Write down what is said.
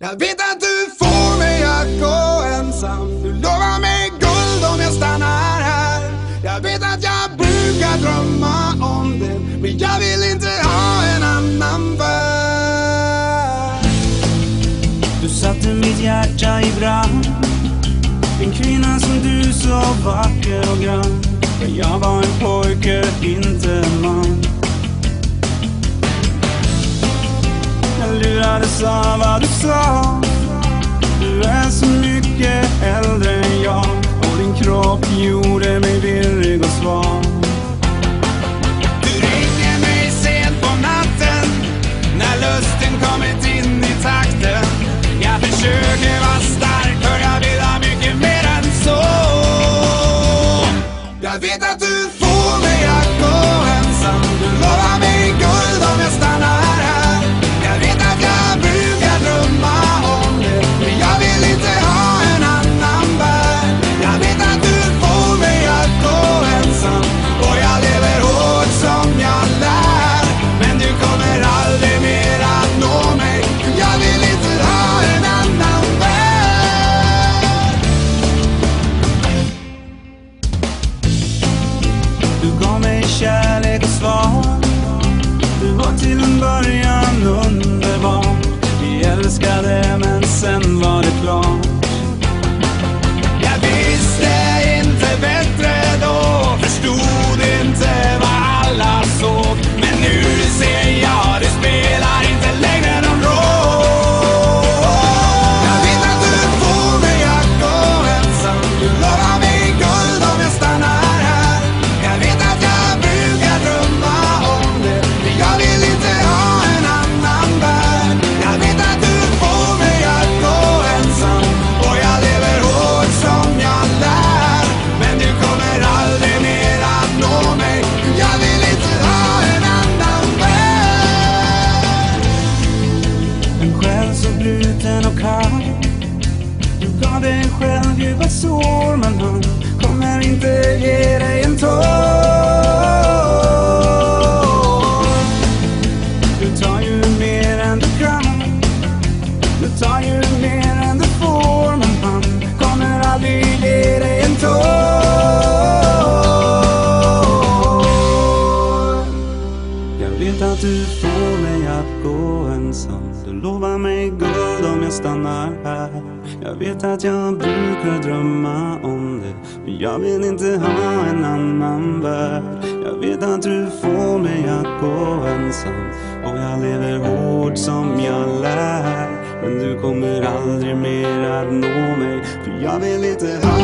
Jag vet att du får mig att gå ensam. Du lovar mig guld om jag stannar här. Jag vet att jag brukar drömma om det Men jag vill inte ha en annan värld. Du satte mitt hjärta i brand. En kvinna som du så vacker och grann Men jag var en på lurades av vad du sa. Du är så mycket äldre än jag. Och din kropp gjorde mig virrig och svag. Du ringer mig sent på natten. När lusten kommit in i takten. Jag försöker vara stark. Kärlek svar. Du var till en början underbar. Du en dig själv djupa sår men han kommer inte ge dig en tår. Du tar ju mer än du kan. Du tar ju mer än du får men han kommer aldrig ge dig en tår. Jag vet att du får mig att gå ensam. Du lovar mig stannar här. Jag vet att jag brukar drömma om det Men jag vill inte ha en annan värld. Jag vet att du får mig att gå ensam Och jag lever hårt som jag lär. Men du kommer aldrig mer att nå mig För jag vill inte ha en